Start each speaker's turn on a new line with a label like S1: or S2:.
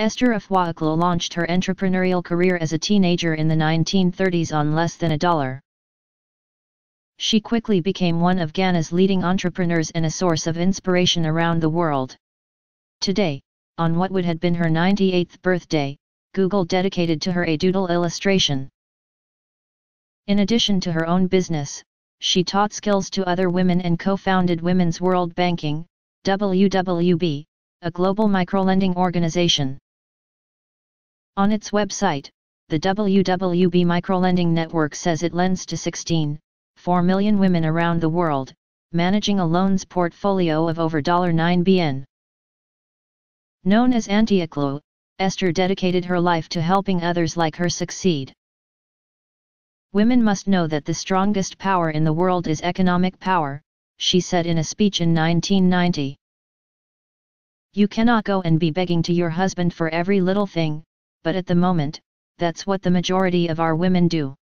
S1: Esther Afua launched her entrepreneurial career as a teenager in the 1930s on less than a dollar. She quickly became one of Ghana's leading entrepreneurs and a source of inspiration around the world. Today, on what would have been her 98th birthday, Google dedicated to her a doodle illustration. In addition to her own business, she taught skills to other women and co-founded Women's World Banking, WWB, a global microlending organization. On its website, the WWB Microlending Network says it lends to 16, 4 million women around the world, managing a loans portfolio of over $9 billion. Bn. Known as Auntie Ocloo, Esther dedicated her life to helping others like her succeed. Women must know that the strongest power in the world is economic power, she said in a speech in 1990. You cannot go and be begging to your husband for every little thing, but at the moment, that's what the majority of our women do.